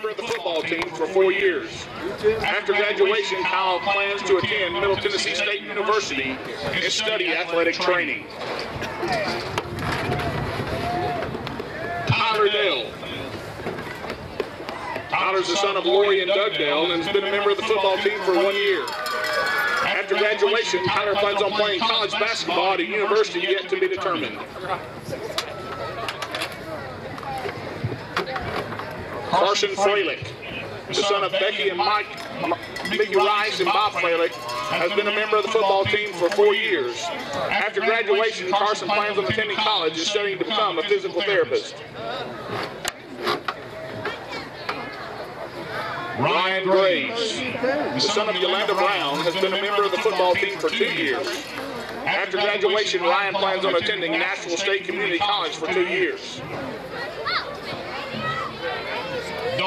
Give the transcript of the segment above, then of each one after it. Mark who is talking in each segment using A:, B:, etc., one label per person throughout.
A: member of the football team for four years. After graduation, Kyle plans to attend Middle Tennessee State University and study athletic training. Tyler Dale. Tyler's the son of Lori and Doug Dale and has been a member of the football team for one year. After graduation, Tyler plans on playing college basketball at a university yet to be determined. Carson Freilich, the son of Becky and Mike, Mickey Rice and Bob Freilich, has been a member of the football team for four years. After graduation, Carson plans on attending college and studying to become a physical therapist. Ryan Graves, the son of Yolanda Brown, has been a member of the football team for two years. After graduation, Ryan plans on attending Nashville State Community College for two years.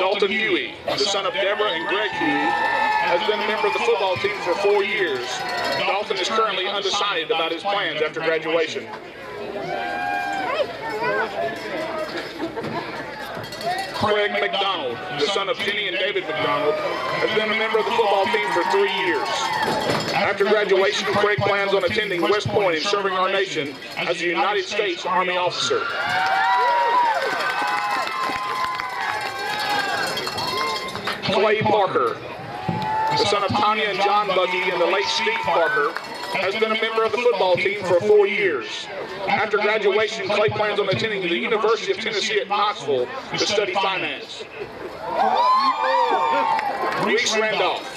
A: Dalton Huey, the son of Deborah and Greg Huey, has been a member of the football team for four years. Dalton is currently undecided about his plans after graduation. Craig McDonald, the son of Penny and David McDonald, has been a member of the football team for three years. After graduation, Craig plans on attending West Point and serving our nation as a United States Army officer. Clay Parker, the son of Tanya and John Buggy and the late Steve Parker, has been a member of the football team for four years. After graduation, Clay plans on attending the University of Tennessee at Knoxville to study finance. Reese Randolph,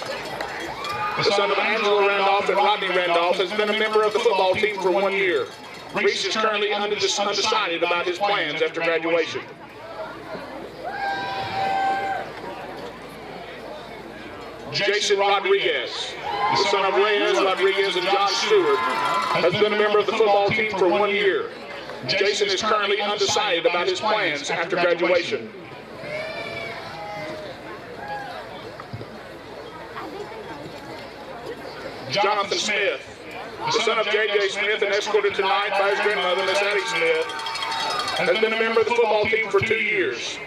A: the son of Angela Randolph and Rodney Randolph, has been a member of the football team for one year. Reese is currently undecided about his plans after graduation. Jason Rodriguez, the son of Reyes Rodriguez and John Stewart, has been a member of the football team for one year. Jason is currently undecided about his plans after graduation. Jonathan Smith, the son of J.J. Smith and escorted tonight by his grandmother, Miss Addie Smith, has been a member of the football team for two years.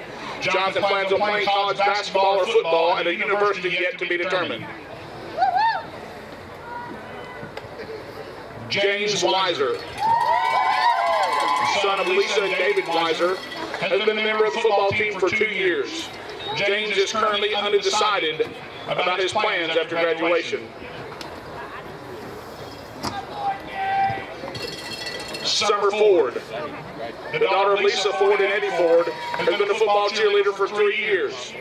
A: Jonathan plans on playing college basketball or football at a university yet to be determined. James Weiser, son of Lisa and David Weiser, has been a member of the football team for two years. James is currently undecided about his plans after graduation. Summer Ford, the daughter of Lisa Ford and Eddie Ford, has been a football cheerleader for three years.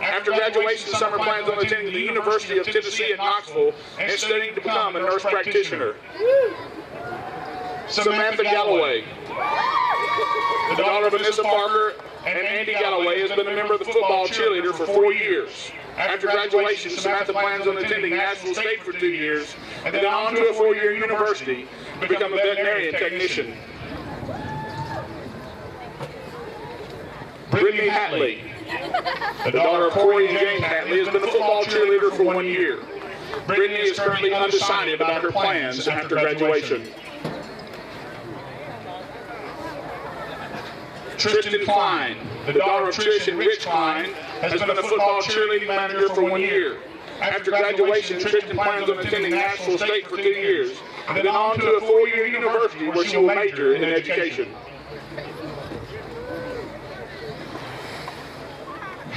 A: After graduation, Summer plans on attending the University of Tennessee at Knoxville and studying to become a nurse practitioner. Samantha Galloway, the daughter of Vanessa Parker and Andy Galloway, has been a member of the football cheerleader for four years. After graduation, Samantha plans on attending Nashville State for two years and then on to a four-year university to become a veterinarian technician. Brittany Hatley, the daughter of Corey and James Hatley, has been a football cheerleader for one year. Brittany is currently undecided about her plans after graduation. Tristan Klein, the daughter of Trish and Rich Klein, has been a football cheerleading manager for one year. After graduation, Tristan plans on attending Nashville State for two years, and then on to a four-year university where she will major in education.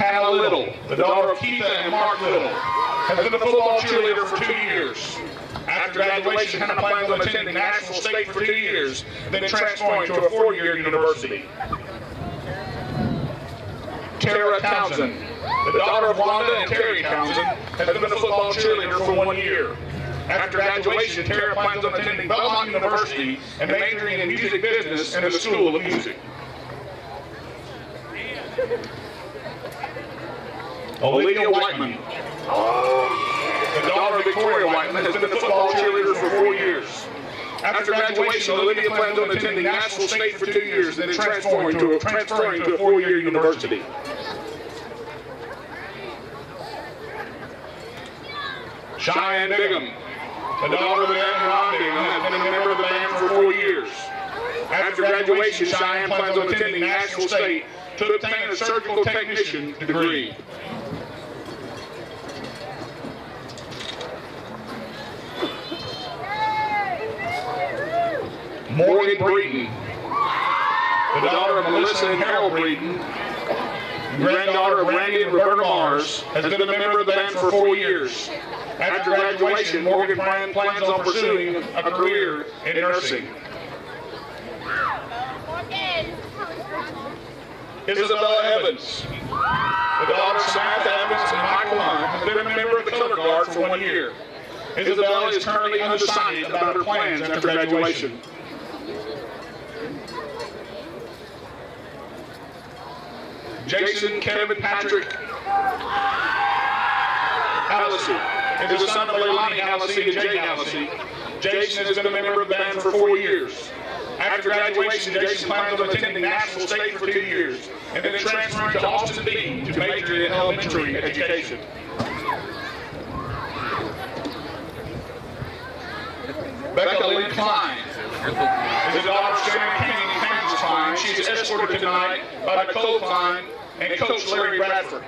A: Hannah Little, the daughter of Keitha and Mark Little, has been a football cheerleader for two years. After graduation, Hannah plans on attending Nashville State for two years, then transferring to a four-year university. Tara Townsend, the daughter of Wanda and Terry Townsend, has been a football cheerleader for one year. After graduation, Tara plans on attending Belmont University and majoring in music business and the School of Music. Olivia Whiteman, the daughter of Victoria Whiteman, has been a football cheerleader for four years. After graduation, Olivia plans on attending Nashville State for two years and then transferring to a, transferring to a four-year university. Cheyenne Bigham, the daughter of Ron Bigham, has been a member of the band for four years. After graduation, Cheyenne plans on attending Nashville State to obtain a surgical technician degree. Morgan Breeden, the daughter of Melissa and Harold Breeden, granddaughter of Randy and Roberta Mars, has been a member of the band for four years. After graduation, Morgan plan- plans on pursuing a career in nursing. Isabella Evans, the daughter of Samantha Evans and Michael Hunt, has been a member of the color guard for one year. Isabella is currently undecided about her plans after graduation. Jason Kevin Patrick Hallisey is the son of Leilani Hallisey and Jay Hallisey. Jason has been a member of the band for four years. After graduation, Jason plans on attending Nashville State for two years and then transferring to Austin Peay to major in elementary education. Becca Lynn Klein is the daughter of Sharon King and Kansas Klein. She is escorted tonight by Nicole Klein and Coach Larry Bradford.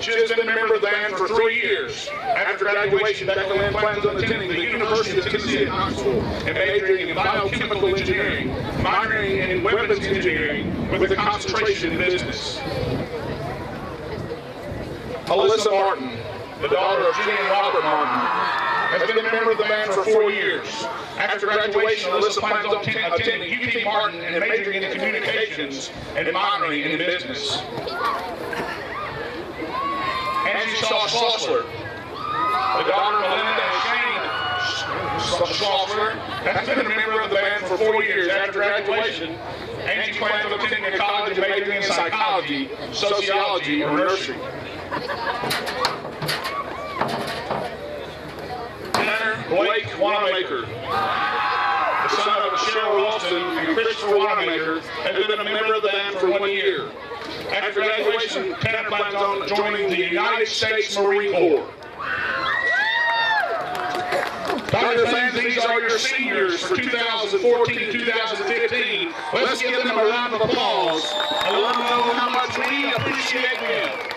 A: She has been a member of the band for three years. After graduation, Becca plans on attending the University of Tennessee at Knoxville and majoring in biochemical engineering, minoring in weapons engineering with a concentration in business. Alyssa Martin, the daughter of Jenny Robert Martin, has been a member of the band for four years. After graduation, Alyssa plans on attending UT Martin and majoring in communications and minoring in business. Angie Shaw Schlossler, the daughter of Melinda and Shane Schlossler, has been a member of the band for four years. After graduation, Angie plans on attending a college and majoring in psychology, sociology, or nursery. Tanner Blake Wanamaker, the son of Cheryl Ralston and Christopher Wanamaker, been a member of the band for one year. After graduation, Tanner plans on joining the United States Marine Corps. Dr. fans, these are your seniors for 2014-2015. Let's give them a round of applause and let them know how much we appreciate them.